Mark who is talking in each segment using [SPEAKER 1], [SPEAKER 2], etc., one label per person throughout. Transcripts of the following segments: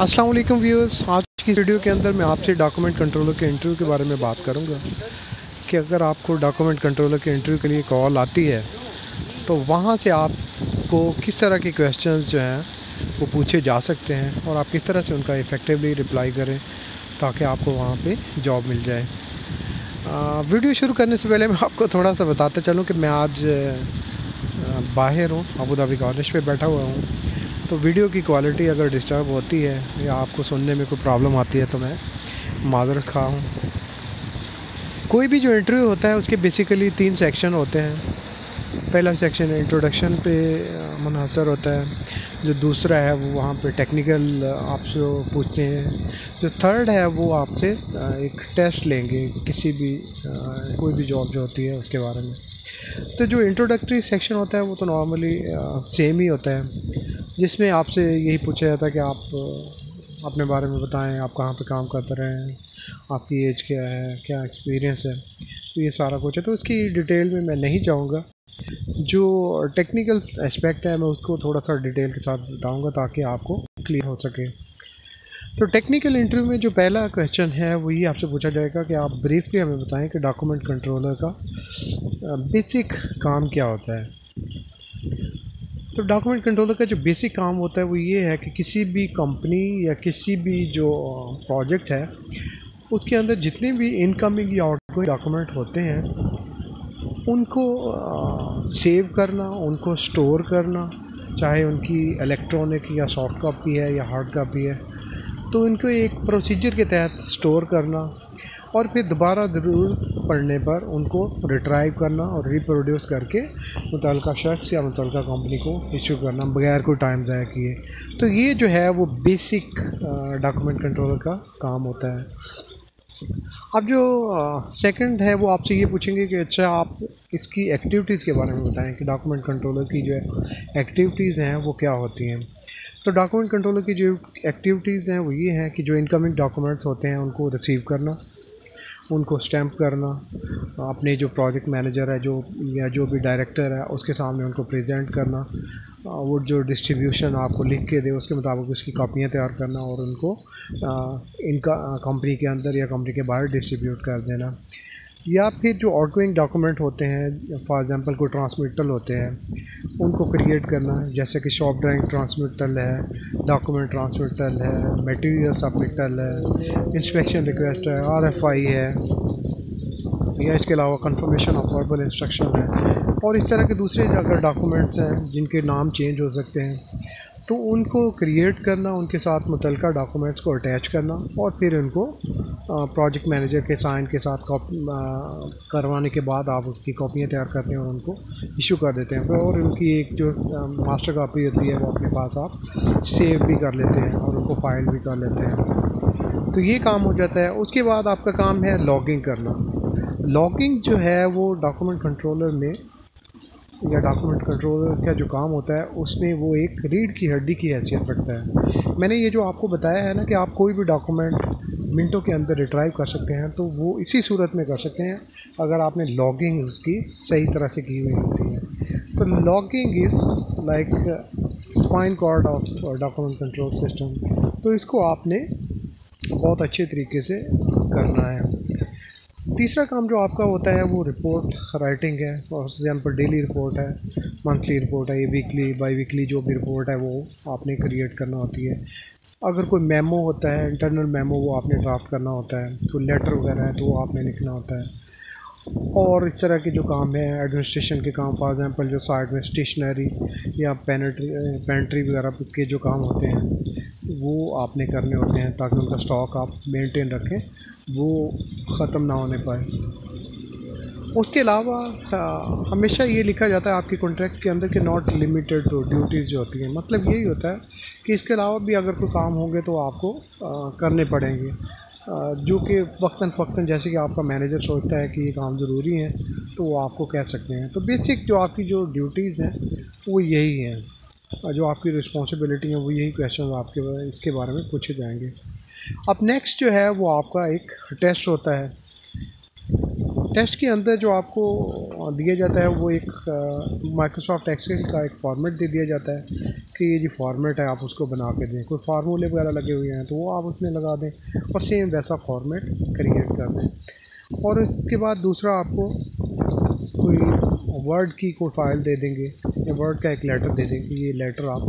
[SPEAKER 1] अस्सलाम वालेकुम व्यूअर्स। आज की वीडियो के अंदर मैं आपसे डॉक्यूमेंट कंट्रोलर के इंटरव्यू के बारे में बात करूँगा कि अगर आपको डॉक्यूमेंट कंट्रोलर के इंटरव्यू के लिए कॉल आती है तो वहाँ से आपको किस तरह के क्वेश्चंस जो हैं वो पूछे जा सकते हैं और आप किस तरह से उनका इफ़ेक्टिवली रिप्लाई करें ताकि आपको वहाँ पर जॉब मिल जाए। आ, वीडियो शुरू करने से पहले मैं आपको थोड़ा सा बताता चलूँ कि मैं आज बाहर हूँ अबू धाबी कॉलेज पे बैठा हुआ हूँ। तो वीडियो की क्वालिटी अगर डिस्टर्ब होती है, या आपको सुनने में कोई प्रॉब्लम आती है तो मैं माजरत खा हूँ। कोई भी जो इंटरव्यू होता है, उसके बेसिकली तीन सेक्शन होते हैं। पहला सेक्शन इंट्रोडक्शन पे मुनहसर होता है। जो दूसरा है, वो वहाँ पे टेक्निकल आपसे पूछते हैं। जो थर्ड है, वो आपसे एक टेस्ट लेंगे, किसी भी कोई भी जॉब जो होती है, उसके बारे में। तो जो इंट्रोडक्टरी सेक्शन होता है, वो तो नॉर्मली सेम ही होता है, जिसमें आपसे यही पूछा जाता है कि आप अपने बारे में बताएँ, आप कहाँ पे काम करते रहे हैं, आपकी एज क्या है, क्या एक्सपीरियंस है तो ये सारा कुछ है। तो उसकी डिटेल में मैं नहीं चाहूँगा जो टेक्निकल एस्पेक्ट है, मैं उसको थोड़ा सा डिटेल के साथ बताऊँगा ताकि आपको क्लियर हो सके। तो टेक्निकल इंटरव्यू में जो पहला क्वेश्चन है वो ये आपसे पूछा जाएगा कि आप ब्रीफली हमें बताएँ कि डॉक्यूमेंट कंट्रोलर का बेसिक काम क्या होता है। तो डॉक्यूमेंट कंट्रोलर का जो बेसिक काम होता है वो ये है कि किसी भी कंपनी या किसी भी जो प्रोजेक्ट है उसके अंदर जितने भी इनकमिंग या आउटगोइंग डॉक्यूमेंट होते हैं उनको आ, सेव करना उनको स्टोर करना चाहे उनकी इलेक्ट्रॉनिक या सॉफ्ट कॉपी है या हार्ड कॉपी है। तो इनको एक प्रोसीजर के तहत स्टोर करना और फिर दोबारा ज़रूरत पड़ने पर उनको रिट्राइव करना और रिप्रोड्यूस करके मुतल शख्स या मुतल कंपनी को इशू करना बगैर कोई टाइम ज़ाया किए। तो ये जो है वो बेसिक डॉक्यूमेंट कंट्रोलर का काम होता है। अब जो सेकंड है वो आपसे ये पूछेंगे कि अच्छा आप इसकी एक्टिविटीज़ के बारे में बताएँ कि डॉक्यूमेंट कंट्रोलर की जो है एक्टिविटीज़ हैं वो क्या होती हैं। तो डॉक्यूमेंट कंट्रोलर की जो एक्टिविटीज़ हैं, वो ये हैं कि जो इनकमिंग डॉक्यूमेंट्स होते हैं, उनको रिसीव करना, उनको स्टैम्प करना, अपने जो प्रोजेक्ट मैनेजर है, जो, या जो भी डायरेक्टर है, उसके सामने उनको प्रेजेंट करना वो जो डिस्ट्रीब्यूशन आपको लिख के दे, उसके मुताबिक उसकी कापियाँ तैयार करना और उनको इनका कंपनी के अंदर या कंपनी के बाहर डिस्ट्रीब्यूट कर देना। या फिर जो आउटगोइंग डॉक्यूमेंट होते हैं फॉर एग्ज़ाम्पल कोई ट्रांसमिटल होते हैं, उनको क्रिएट करना, जैसे कि शॉप ड्राइंग ट्रांसमिटल है डॉक्यूमेंट ट्रांसमिटल है मटेरियल सबमिटल है इंस्पेक्शन रिक्वेस्ट है आरएफआई है, या इसके अलावा कंफर्मेशन ऑफ़ वर्बल इंस्ट्रक्शन है, और इस तरह के दूसरे अगर डॉक्यूमेंट्स हैं, जिनके नाम चेंज हो सकते हैं तो उनको क्रिएट करना, उनके साथ मुतल डॉक्यूमेंट्स को अटैच करना और फिर उनको प्रोजेक्ट मैनेजर के साइन के साथ करवाने के बाद आप उसकी कॉपियाँ तैयार करते हैं और उनको इशू कर देते हैं। और उनकी एक जो मास्टर कापी होती है वो अपने पास आप सेव भी कर लेते हैं और उनको फ़ाइल भी कर लेते हैं। तो ये काम हो जाता है। उसके बाद आपका काम है लॉगिंग करना। लॉगिंग जो है वो डॉक्यूमेंट कंट्रोलर में या डॉक्यूमेंट कंट्रोल का जो काम होता है, उसमें वो एक रीढ़ की हड्डी की हैसियत रखता है। मैंने ये जो आपको बताया है ना कि आप कोई भी डॉक्यूमेंट मिनटों के अंदर रिट्राइव कर सकते हैं तो वो इसी सूरत में कर सकते हैं, अगर आपने लॉगिंग उसकी सही तरह से की हुई होती है। तो logging is like spine cord of document control system तो इसको आपने बहुत अच्छे तरीके से करना है। तीसरा काम जो आपका होता है, वो रिपोर्ट राइटिंग है। फॉर एग्ज़ाम्पल डेली रिपोर्ट है मंथली रिपोर्ट है, ये वीकली बाई वीकली जो भी रिपोर्ट है, वो आपने क्रिएट करना होती है। अगर कोई मेमो होता है इंटरनल मेमो वो आपने ड्राफ्ट करना होता है कोई लेटर वगैरह है तो वो आपने लिखना होता है। और इस तरह के जो काम है एडमिनिस्ट्रेशन के काम फॉर एग्ज़ाम्पल जो साइड में स्टेशनरी या पेनेट्री पेंट्री वगैरह के जो काम होते हैं वो आपने करने होते हैं ताकि उनका स्टॉक आप मेंटेन रखें वो ख़त्म ना होने पाए। उसके अलावा हमेशा ये लिखा जाता है आपके कॉन्ट्रैक्ट के अंदर कि नॉट लिमिटेड टू ड्यूटीज़ जो होती हैं। मतलब यही होता है कि इसके अलावा भी अगर कोई काम होंगे तो आपको आ, करने पड़ेंगे। जो कि वक्ता फ़क्ता जैसे कि आपका मैनेजर सोचता है कि ये काम ज़रूरी है तो वो आपको कह सकते हैं। तो बेसिक जो आपकी जो ड्यूटीज़ हैं, वो यही हैं। जो आपकी रिस्पॉन्सिबिलिटी है, वो यही क्वेश्चन आपके, इसके बारे में पूछे जाएँगे। अब नेक्स्ट जो है, वो आपका एक टेस्ट होता है। टेस्ट के अंदर जो आपको दिया जाता है, वो एक माइक्रोसॉफ्ट एक्सेल का एक फॉर्मेट दे दिया जाता है कि ये जो फॉर्मेट है, आप उसको बना के दें। कोई फार्मूले वगैरह लगे हुए हैं तो वो आप उसमें लगा दें और सेम वैसा फॉर्मेट क्रिएट कर दें। और इसके बाद दूसरा आपको कोई वर्ड की कोई फ़ाइल दे देंगे या वर्ड का एक लेटर दे देंगे ये लेटर आप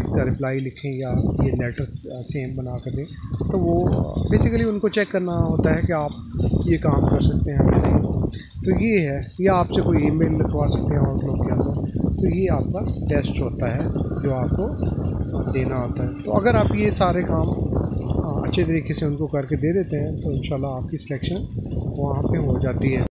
[SPEAKER 1] इसका रिप्लाई लिखें या ये लेटर सेम बना कर दें। तो वो बेसिकली उनको चेक करना होता है कि आप ये काम कर सकते हैं या नहीं। तो ये है, या आपसे कोई ईमेल लिखवा सकते हैं आउटलुक के अंदर। तो ये आपका टेस्ट होता है, जो आपको देना होता है। तो अगर आप ये सारे काम अच्छे तरीके से उनको करके दे देते हैं तो इन आपकी सिलेक्शन वहाँ पे हो जाती है।